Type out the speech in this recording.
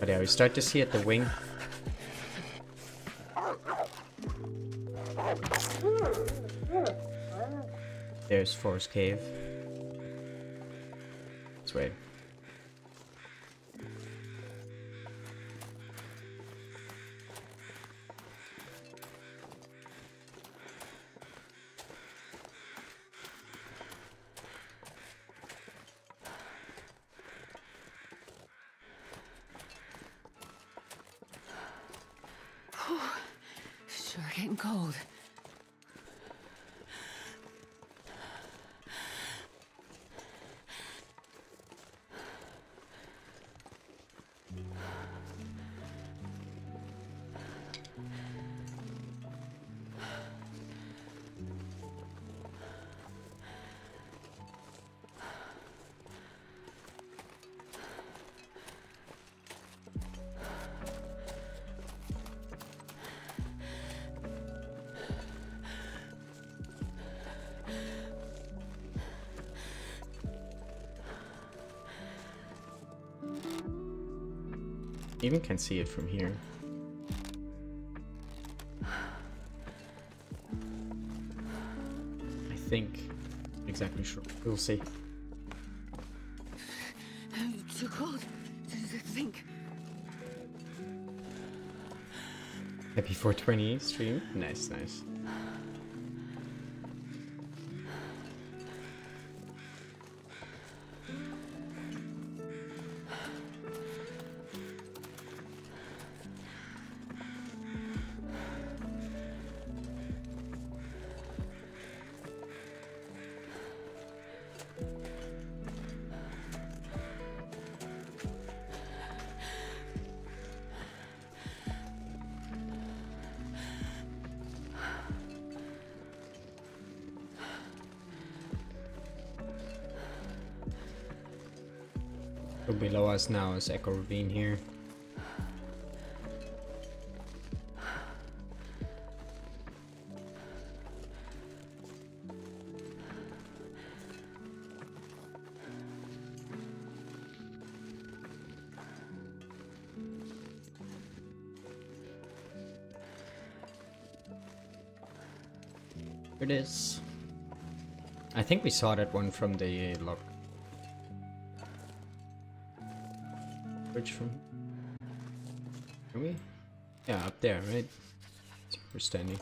But yeah, we start to see at the wing. There's Forest Cave. This way. Getting cold. Even can see it from here. I think. Exactly sure. We'll see. Too cold to think. Happy 420 stream. Nice, nice. Below us now is Echo Ravine here. Here it is. I think we saw that one from the uh, log bridge from Are we? Yeah, up there, right? We're standing.